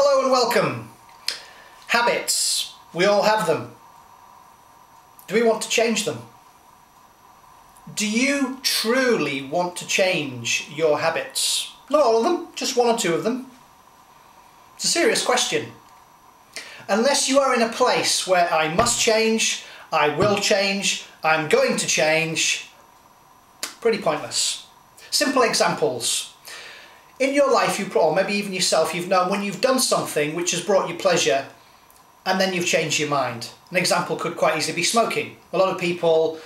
Hello and welcome. Habits. We all have them. Do we want to change them? Do you truly want to change your habits? Not all of them, just one or two of them. It's a serious question. Unless you are in a place where I must change, I will change, I'm going to change, pretty pointless. Simple examples. In your life, you or maybe even yourself, you've known when you've done something which has brought you pleasure and then you've changed your mind. An example could quite easily be smoking. A lot of people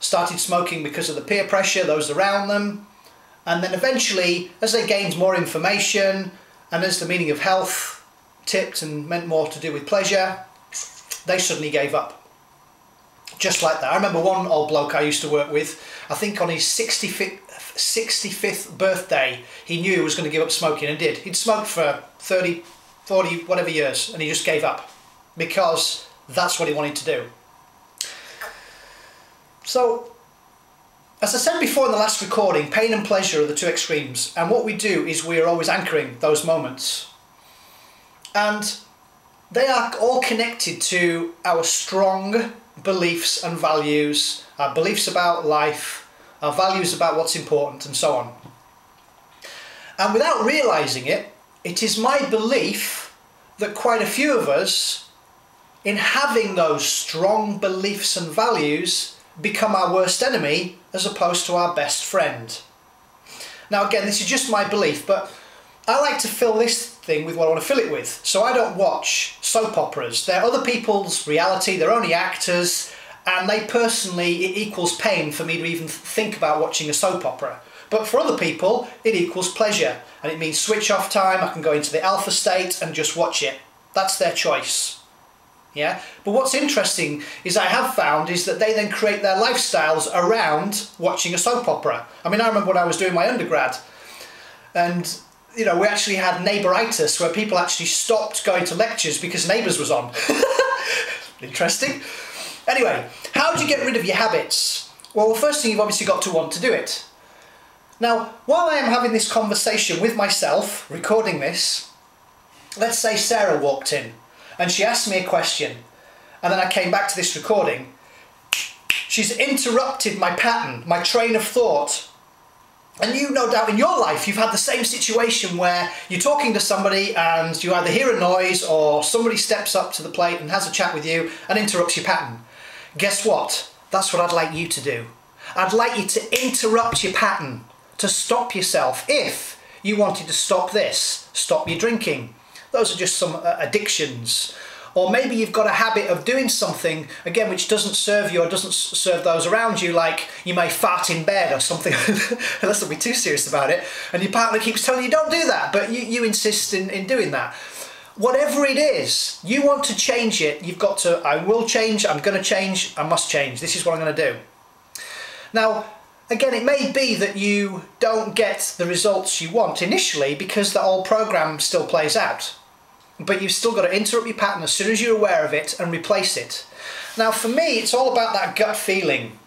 started smoking because of the peer pressure, those around them, and then eventually, as they gained more information and as the meaning of health tipped and meant more to do with pleasure, they suddenly gave up. Just like that. I remember one old bloke I used to work with, I think on his 65th, 65th birthday, he knew he was going to give up smoking and did. He'd smoked for 30, 40, whatever years, and he just gave up because that's what he wanted to do. So, as I said before in the last recording, pain and pleasure are the two extremes, and what we do is we are always anchoring those moments. And they are all connected to our strong beliefs and values, our beliefs about life, our values about what's important, and so on. And without realizing it, it is my belief that quite a few of us, in having those strong beliefs and values, become our worst enemy as opposed to our best friend. Now, again, this is just my belief, but I like to fill this thing with what I want to fill it with. So I don't watch soap operas. They're other people's reality, they're only actors, and they personally, it equals pain for me to even think about watching a soap opera. But for other people, it equals pleasure, and it means switch off time, I can go into the alpha state and just watch it. That's their choice. Yeah, but what's interesting is I have found is that they then create their lifestyles around watching a soap opera. I mean, I remember when I was doing my undergrad, and you know, we actually had neighbouritis where people actually stopped going to lectures because Neighbours was on. Interesting. Anyway, how do you get rid of your habits? Well, the first thing you've obviously got to want to do it. Now, while I am having this conversation with myself, recording this, let's say Sarah walked in and she asked me a question and then I came back to this recording. She's interrupted my pattern, my train of thought and you, no doubt, in your life, you've had the same situation where you're talking to somebody and you either hear a noise or somebody steps up to the plate and has a chat with you and interrupts your pattern. Guess what? That's what I'd like you to do. I'd like you to interrupt your pattern, to stop yourself. If you wanted to stop this, stop your drinking. Those are just some uh, addictions or maybe you've got a habit of doing something, again, which doesn't serve you or doesn't serve those around you, like you may fart in bed or something, let's not be too serious about it, and your partner keeps telling you don't do that, but you, you insist in, in doing that. Whatever it is, you want to change it, you've got to, I will change, I'm going to change, I must change, this is what I'm going to do. Now, again, it may be that you don't get the results you want initially because the whole program still plays out but you've still got to interrupt your pattern as soon as you're aware of it and replace it. Now for me it's all about that gut feeling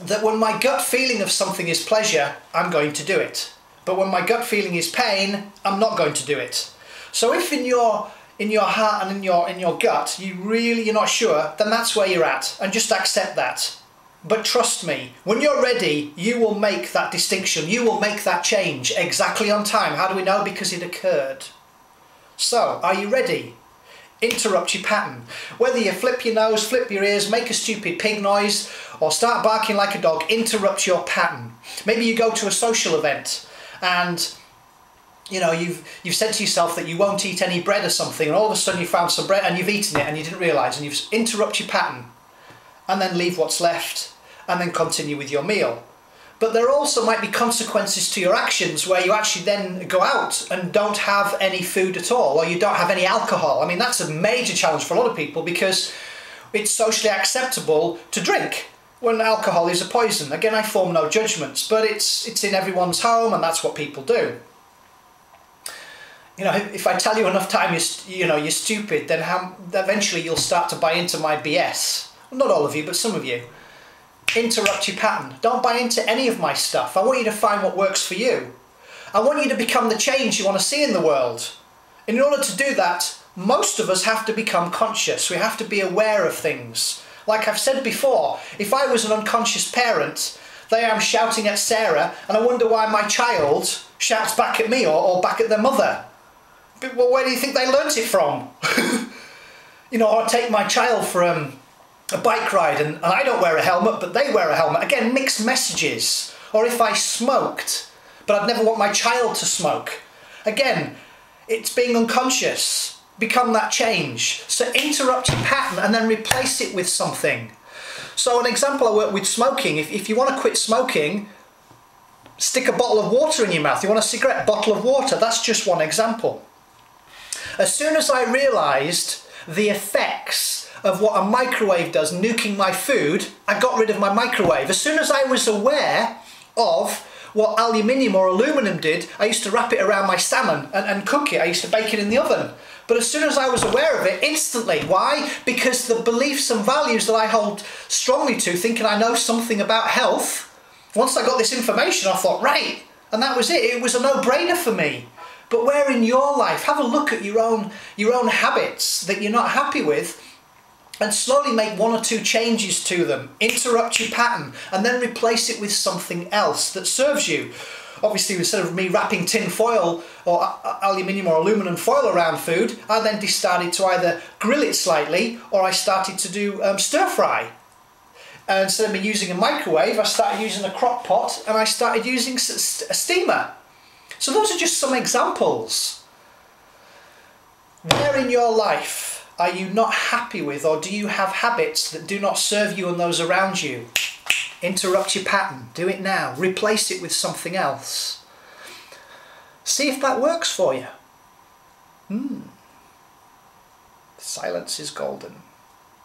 that when my gut feeling of something is pleasure I'm going to do it but when my gut feeling is pain I'm not going to do it. So if in your in your heart and in your in your gut you really you're not sure then that's where you're at and just accept that. But trust me, when you're ready, you will make that distinction, you will make that change exactly on time. How do we know? Because it occurred. So, are you ready? Interrupt your pattern. Whether you flip your nose, flip your ears, make a stupid pig noise, or start barking like a dog, interrupt your pattern. Maybe you go to a social event and you know you've you've said to yourself that you won't eat any bread or something and all of a sudden you found some bread and you've eaten it and you didn't realize and you've interrupt your pattern and then leave what's left and then continue with your meal but there also might be consequences to your actions where you actually then go out and don't have any food at all or you don't have any alcohol. I mean, that's a major challenge for a lot of people because it's socially acceptable to drink when alcohol is a poison. Again, I form no judgments, but it's, it's in everyone's home and that's what people do. You know, if I tell you enough time you're, you know, you're stupid, then how, eventually you'll start to buy into my BS. Well, not all of you, but some of you interrupt your pattern. Don't buy into any of my stuff. I want you to find what works for you. I want you to become the change you want to see in the world. And in order to do that, most of us have to become conscious. We have to be aware of things. Like I've said before, if I was an unconscious parent, there I am shouting at Sarah, and I wonder why my child shouts back at me or, or back at their mother. Well, where do you think they learnt it from? you know, or take my child for um, a bike ride and, and I don't wear a helmet, but they wear a helmet. Again, mixed messages. Or if I smoked, but I'd never want my child to smoke. Again, it's being unconscious. Become that change. So interrupt your pattern and then replace it with something. So an example I work with smoking, if, if you want to quit smoking, stick a bottle of water in your mouth. You want a cigarette, bottle of water. That's just one example. As soon as I realised the effects of what a microwave does, nuking my food, I got rid of my microwave. As soon as I was aware of what aluminium or aluminum did, I used to wrap it around my salmon and, and cook it. I used to bake it in the oven. But as soon as I was aware of it, instantly. Why? Because the beliefs and values that I hold strongly to, thinking I know something about health, once I got this information, I thought, right, and that was it. It was a no-brainer for me. But where in your life, have a look at your own, your own habits that you're not happy with and slowly make one or two changes to them, interrupt your pattern, and then replace it with something else that serves you. Obviously, instead of me wrapping tin foil or aluminium or aluminum foil around food, I then decided to either grill it slightly or I started to do um, stir fry. And instead of me using a microwave, I started using a crock pot and I started using a steamer. So those are just some examples. Where in your life are you not happy with or do you have habits that do not serve you and those around you? Interrupt your pattern. Do it now. Replace it with something else. See if that works for you. Hmm. Silence is golden.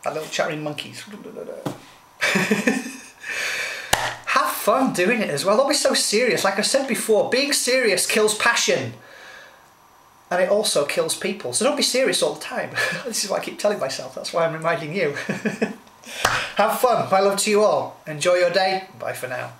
That little chattering monkeys. fun doing it as well. Don't be so serious. Like I said before, being serious kills passion and it also kills people. So don't be serious all the time. this is what I keep telling myself. That's why I'm reminding you. Have fun. My love to you all. Enjoy your day. Bye for now.